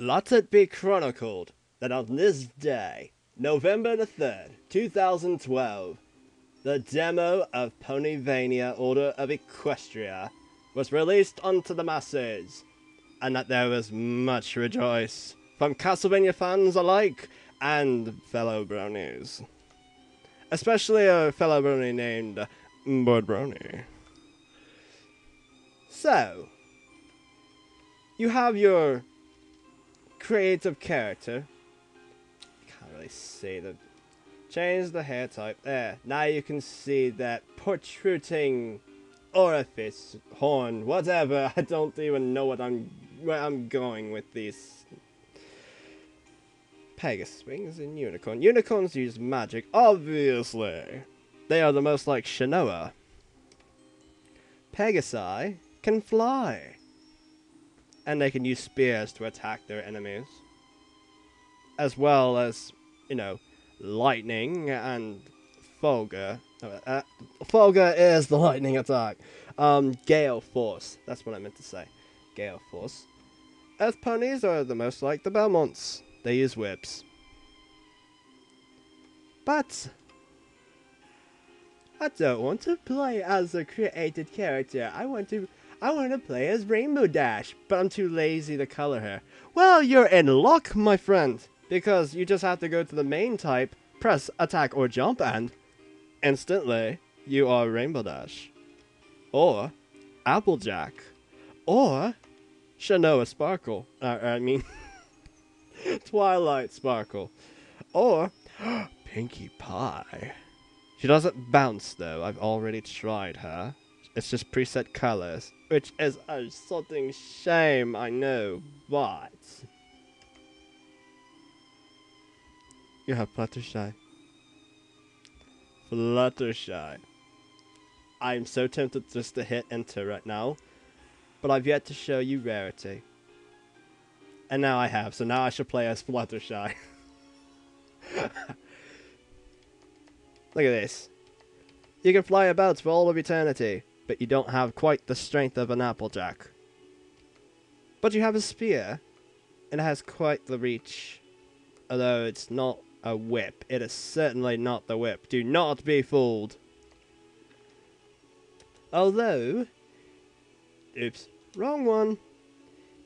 Let it be chronicled that on this day, November the 3rd, 2012, the demo of Ponyvania Order of Equestria was released onto the masses, and that there was much rejoice from Castlevania fans alike and fellow bronies. Especially a fellow brony named Bored Brony. So, you have your creative character. Can't really see the. Change the hair type. There. Now you can see that protruding orifice, horn, whatever. I don't even know what I'm where I'm going with these. Pegasus wings and unicorn. Unicorns use magic, obviously. They are the most like Shanoa. Pegasi can fly. And they can use spears to attack their enemies. As well as, you know, lightning and Fulgur. Uh, Fulgur is the lightning attack. Um, Gale Force. That's what I meant to say. Gale Force. Earth ponies are the most like the Belmonts. They use whips. But I don't want to play as a created character. I want to I want to play as Rainbow Dash, but I'm too lazy to color her. Well, you're in luck, my friend, because you just have to go to the main type, press attack or jump, and instantly you are Rainbow Dash. Or Applejack. Or Shanoa Sparkle. Uh, I mean, Twilight Sparkle. Or Pinkie Pie. She doesn't bounce though, I've already tried her. It's just preset colors, which is a something shame, I know, but... You have Fluttershy. Fluttershy. I'm so tempted just to hit enter right now, but I've yet to show you Rarity. And now I have, so now I should play as Fluttershy. Look at this. You can fly about for all of eternity, but you don't have quite the strength of an Applejack. But you have a spear, and it has quite the reach. Although it's not a whip. It is certainly not the whip. Do not be fooled. Although, oops, wrong one.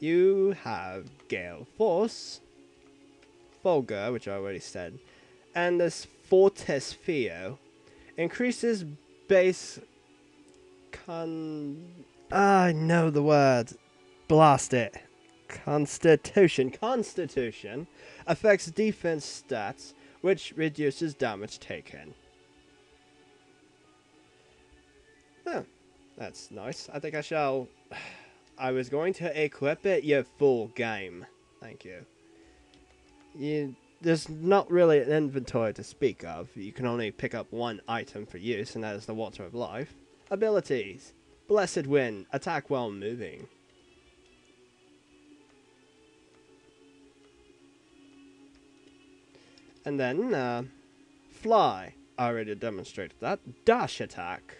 You have Gale Force, Fulgur, which I already said, and this Fortis Theo increases base con. I know the word. Blast it. Constitution. Constitution affects defense stats, which reduces damage taken. Oh, that's nice. I think I shall. I was going to equip it, you full game. Thank you. You, there's not really an inventory to speak of. You can only pick up one item for use, and that is the Water of Life. Abilities. Blessed Wind. Attack while moving. And then, uh, Fly. I already demonstrated that. Dash attack.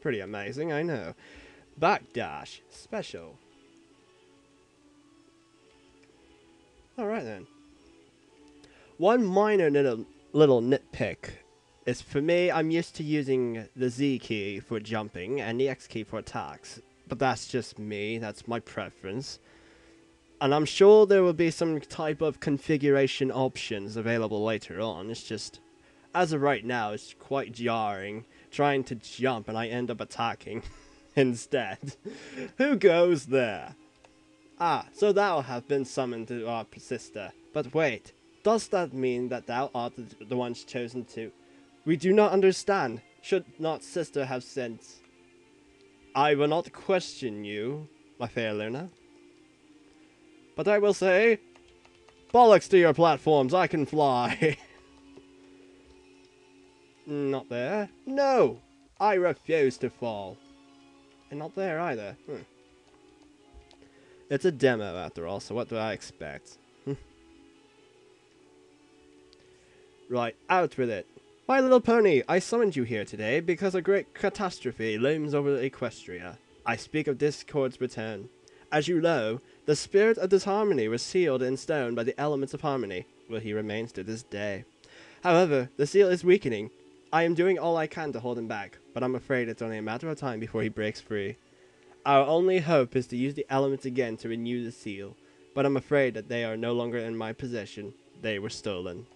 Pretty amazing, I know. Backdash. Special. Alright then. One minor little, nitpick is for me, I'm used to using the Z key for jumping and the X key for attacks. But that's just me, that's my preference. And I'm sure there will be some type of configuration options available later on. It's just, as of right now, it's quite jarring trying to jump and I end up attacking instead. Who goes there? Ah, so thou have been summoned to our sister. But wait, does that mean that thou art the, ones chosen to? We do not understand. Should not sister have sense? I will not question you, my fair Luna. But I will say, bollocks to your platforms, I can fly. not there. No, I refuse to fall. And not there either. Hmm. It's a demo after all, so what do I expect? Right, out with it. My little pony, I summoned you here today because a great catastrophe looms over Equestria. I speak of Discord's return. As you know, the spirit of disharmony was sealed in stone by the elements of harmony, where he remains to this day. However, the seal is weakening. I am doing all I can to hold him back, but I'm afraid it's only a matter of time before he breaks free. Our only hope is to use the elements again to renew the seal, but I'm afraid that they are no longer in my possession. They were stolen.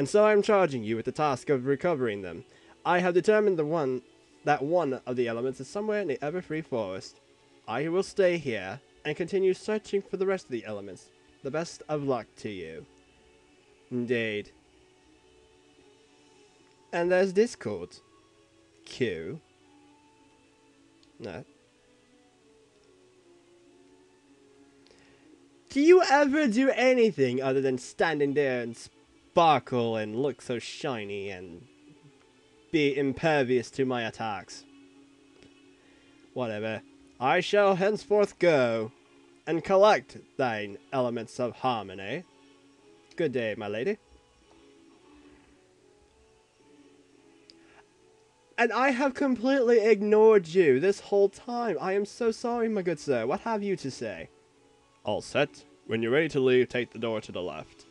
And so I am charging you with the task of recovering them. I have determined the one that one of the elements is somewhere in the Everfree Forest. I will stay here and continue searching for the rest of the elements. The best of luck to you. Indeed. And there's Discord. Q. No. Do you ever do anything other than standing there and sparkle and look so shiny and be impervious to my attacks? Whatever. I shall henceforth go and collect thine elements of harmony. Good day, my lady. And I have completely ignored you this whole time. I am so sorry, my good sir. What have you to say? All set. When you're ready to leave, take the door to the left.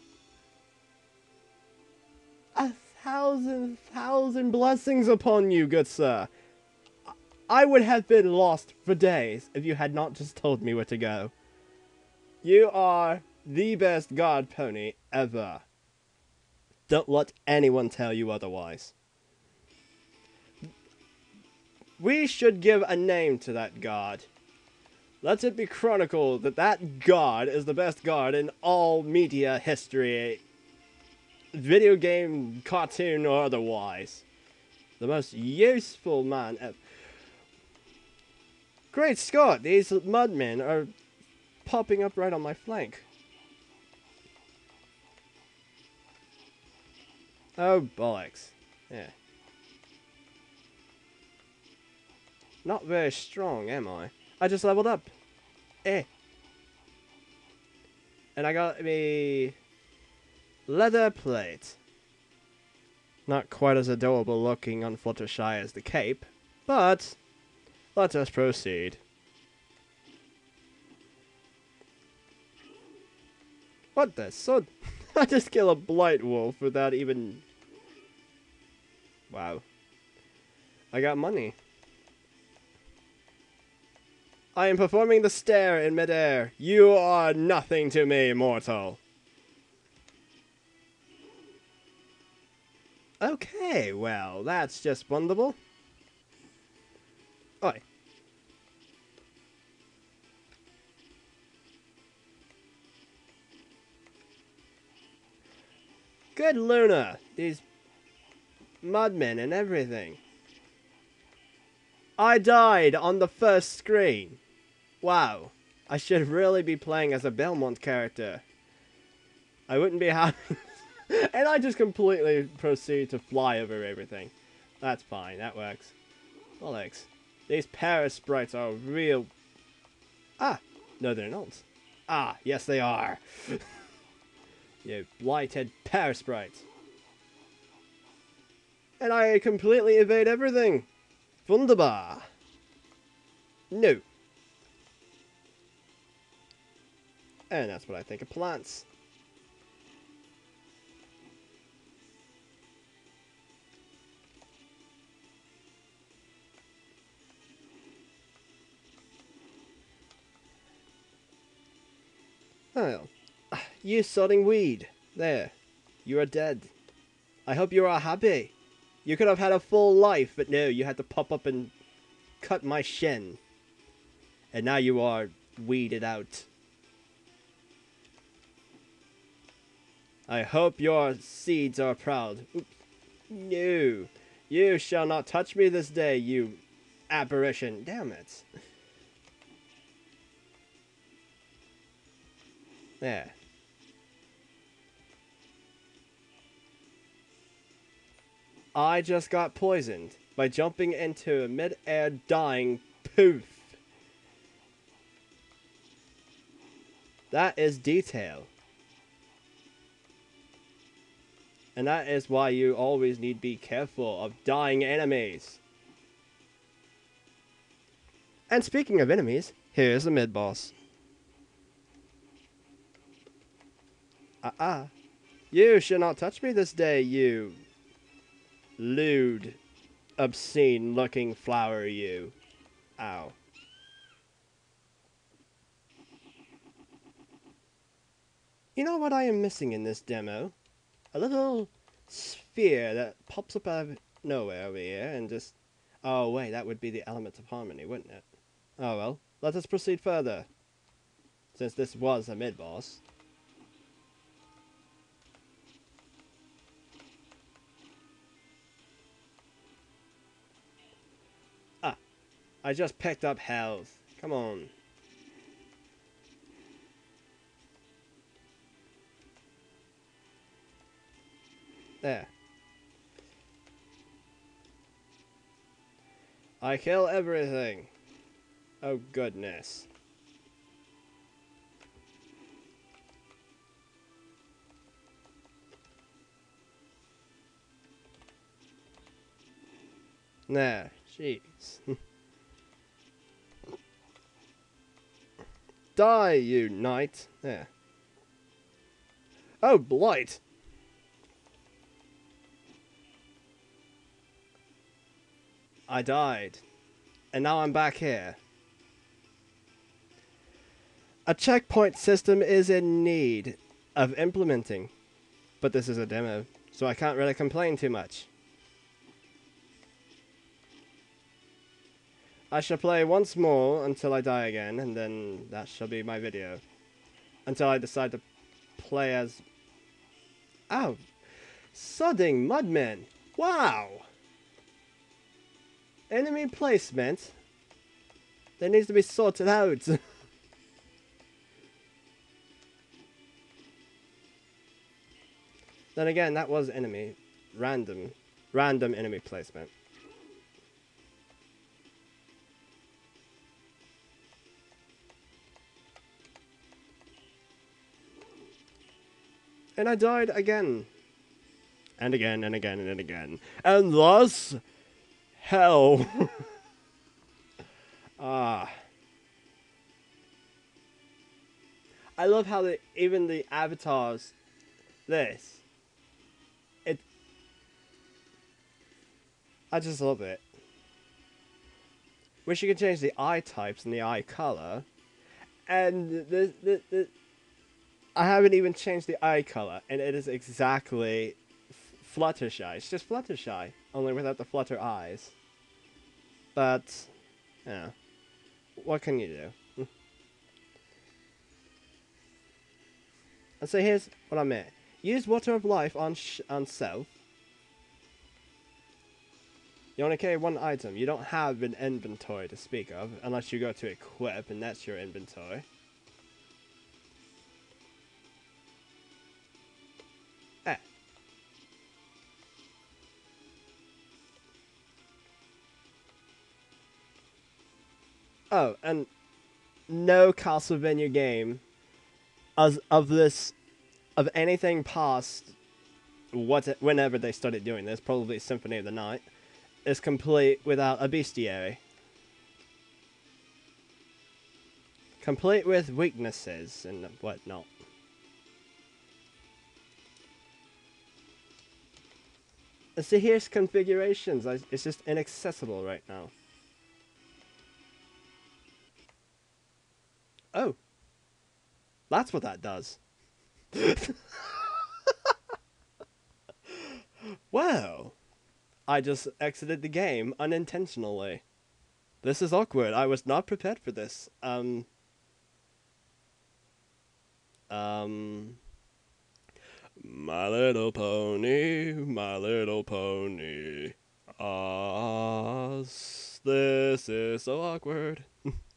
A thousand, thousand blessings upon you, good sir. I would have been lost for days if you had not just told me where to go. You are the best guard pony ever. Don't let anyone tell you otherwise. We should give a name to that god. Let it be chronicled that that god is the best god in all media history, video game, cartoon, or otherwise. The most useful man ever. Great Scott, these mudmen are popping up right on my flank. Oh, bollocks. Yeah. Not very strong, am I? I just leveled up. Eh. And I got me leather plate. Not quite as adorable looking on Fluttershy as the cape, but let us proceed. What the son? I just kill a blight wolf without even. Wow. I got money. I am performing the stare in midair. You are nothing to me, mortal. Okay, well, that's just wonderful. Oi. Good Luna! These mudmen and everything. I died on the first screen. Wow. I should really be playing as a Belmont character. I wouldn't be happy. and I just completely proceed to fly over everything. That's fine, that works. Alex, these Parasprites are real... Ah, no they're not. Ah, yes they are. you blighted Parasprites. And I completely evade everything. Wunderbar. No. And that's what I think of plants. Oh, you sodding weed. There. You are dead. I hope you are happy. You could have had a full life, but no, you had to pop up and cut my shin. And now you are weeded out. I hope your seeds are proud. Oops. No. You shall not touch me this day, you apparition. Damn it. There. I just got poisoned by jumping into a mid-air dying poof. That is detail. And that is why you always need to be careful of dying enemies. And speaking of enemies, here's the mid Ah uh uh. You shall not touch me this day, you lewd, obscene looking flower, you. Ow. You know what I am missing in this demo? A little sphere that pops up out of nowhere over here and just... Oh, wait, that would be the element of harmony, wouldn't it? Oh well, let us proceed further. Since this was a mid-boss. I just picked up health. Come on. There. I kill everything. Oh goodness. Nah, jeez. Die, you knight. There. Oh, blight. I died. And now I'm back here. A checkpoint system is in need of implementing, but this is a demo, so I can't really complain too much. I shall play once more until I die again, and then that shall be my video. Until I decide to play as... Oh! Sodding Mudmen! Wow! Enemy placement. That needs to be sorted out. then again, that was enemy. Random. Random enemy placement. And I died again. And again, and again, and again. And thus, hell. ah. I love how the even the avatars, this, it. I just love it. Wish you could change the eye types and the eye color, and the the, the I haven't even changed the eye color, and it is exactly Fluttershy. It's just Fluttershy, only without the flutter eyes. But, yeah. What can you do? Hmm. and so here's what I meant. Use Water of Life on, on Self. You only carry one item. You don't have an inventory to speak of, unless you go to Equip, and that's your inventory. No Castlevania game as of this of anything past what whenever they started doing this, probably Symphony of the Night, is complete without a bestiary. Complete with weaknesses and whatnot. See, here's configurations. It's just inaccessible right now. Oh. That's what that does. well, I just exited the game unintentionally. This is awkward. I was not prepared for this. Um. Um. My little pony, my little pony. Ah, this is so awkward.